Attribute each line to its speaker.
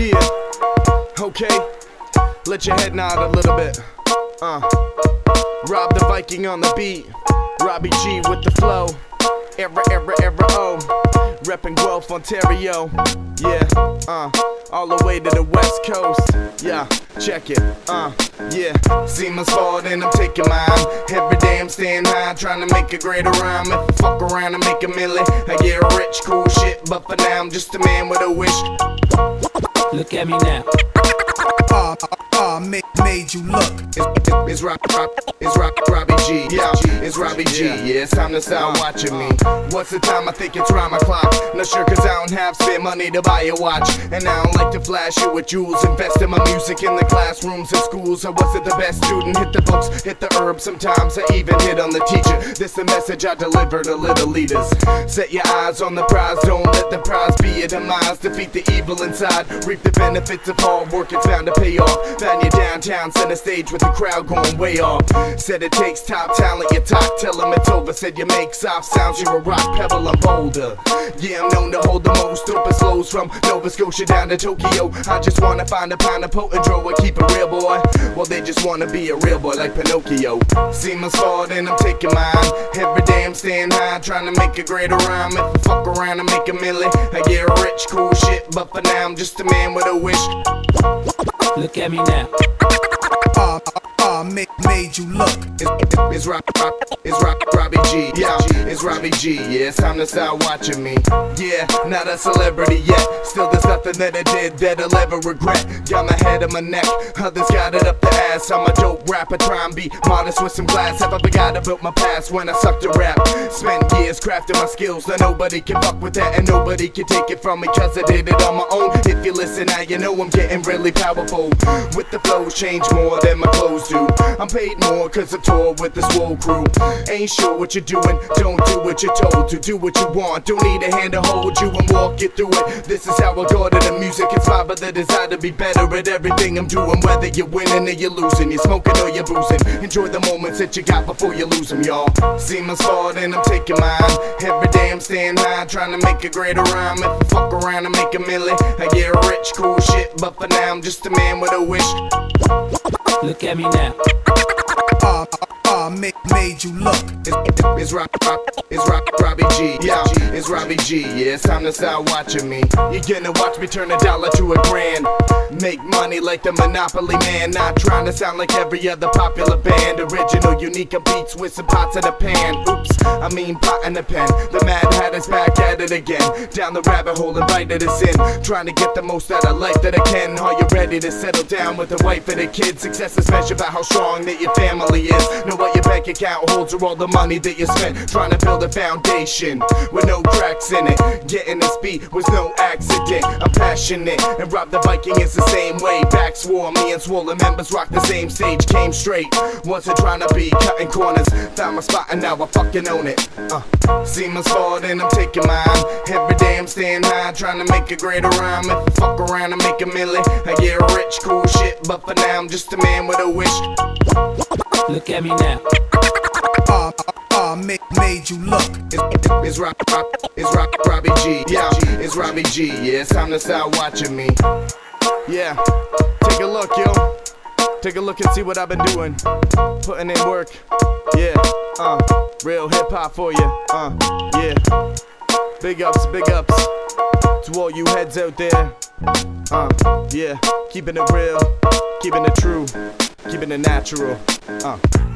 Speaker 1: Yeah, okay. Let your head nod a little bit. Uh, Rob the Viking on the beat. Robbie G with the flow. Era, era, era, oh. Reppin' Guelph, Ontario. Yeah, uh, all the way to the west coast. Yeah, check it, uh, yeah. Siemens Ford and I'm taking mine. Every day I'm staying high, trying to make a greater rhyme. If I fuck around and make a million, I get rich, cool shit. But for now, I'm just a man with a wish.
Speaker 2: Look at me now.
Speaker 3: Uh, uh, Ah, ah, ah, ma- made you look.
Speaker 1: It's, it's Rob, Rob, it's Rob, Robbie G. Yeah, it's Robbie G. Yeah, it's time to start watching me. What's the time? I think it's rhyme o'clock. Not sure cause I don't have spare money to buy a watch. And I don't like to flash you with jewels. Invest in my music in the classrooms and schools. I wasn't the best student. Hit the books, hit the herb. Sometimes I even hit on the teacher. This the message I deliver to little leaders. Set your eyes on the prize. Don't let the prize be a demise. Defeat the evil inside. Reap the benefits of hard work. It's bound to pay off. Found downtown, center stage with the crowd going way off. Said it takes top talent, you talk, tell them it's over. Said you make soft sounds, you're a rock pebble, I'm bolder. Yeah, I'm known to hold the most open slows from Nova Scotia down to Tokyo. I just wanna find a pound of potent draw and keep it real, boy. Well, they just wanna be a real boy like Pinocchio. Siemens Ford and I'm taking mine. Every day I'm staying high, trying to make a greater rhyme. If I fuck around and make a milli, I get rich, cool shit. But for now, I'm just a man with a wish.
Speaker 2: Look at me now.
Speaker 3: Ma- made you look.
Speaker 1: It's, it's Rob, Rob, it's Rob, Robbie G. Yeah, it's Robbie G. Yeah, it's time to start watching me. Yeah, not a celebrity yet. Still, there's nothing that I did that I'll ever regret. Got my head on my neck, others got it up the ass. I'm a dope rapper, try and be modest with some glass. Have I forgot about my past when I sucked a rap? Spent years crafting my skills, now nobody can fuck with that, and nobody can take it from me, cause I did it on my own. If you listen now, you know I'm getting really powerful. With the flows, change more than my clothes do. I'm paid more cause I tour with this whole crew. Ain't sure what you're doing, don't do what you're told to. Do what you want, don't need a hand to hold you and walk you through it. This is how I go to the music, it's by the desire to be better at everything I'm doing. Whether you're winning or you're losing, you're smoking or you're boozing. Enjoy the moments that you got before you lose them, y'all. See my Ford and I'm taking mine. Every day I'm staying high, trying to make a greater rhyme. If I fuck around and make a milli, I get rich, cool shit. But for now, I'm just a man with a wish.
Speaker 2: Look at me now.
Speaker 3: Uh, uh, Ah, ah, ah, ma- made you look.
Speaker 1: It's, it's Rob, it's Rob, Robbie G. Yeah, it's Robbie G. Yeah, it's time to start watching me. You're gonna watch me turn a dollar to a grand. Make money like the Monopoly man. Not trying to sound like every other popular band. Original, unique beats with some pots in the pan. Oops, I mean pot in the pen. The Mad Hatter's back at it again. Down the rabbit hole, invited us in. Trying to get the most out of life that I can. Are you ready to settle down with a wife and a kid? Success is measured by how strong that your family is. Know what your bank account holds all the money that you spent. Trying to build a foundation with no cracks in it. Getting this beat was no accident. I'm passionate and Rob the Viking is the same way. Back swore me and Swollen Members rock the same stage. Came straight, wasn't trying to be cutting corners. Found my spot and now I fucking own it. Uh, Siemens Ford and I'm taking mine. Every day I'm staying high, trying to make a greater rhyme. If I fuck around and make a milli, I get rich, cool shit. But for now, I'm just a man with a wish.
Speaker 2: Look at me now.
Speaker 3: Ah, made you look.
Speaker 1: It's, it's Rob, it's Rob, Robbie G. Yeah, it's Robbie G. Yeah, it's time to start watching me. Yeah, take a look, yo. Take a look and see what I've been doing. Putting in work. Yeah, uh, real hip hop for you. Uh, yeah. Big ups, big ups to all you heads out there. Uh, yeah, keeping it real, keeping it true, keeping it natural. Uh.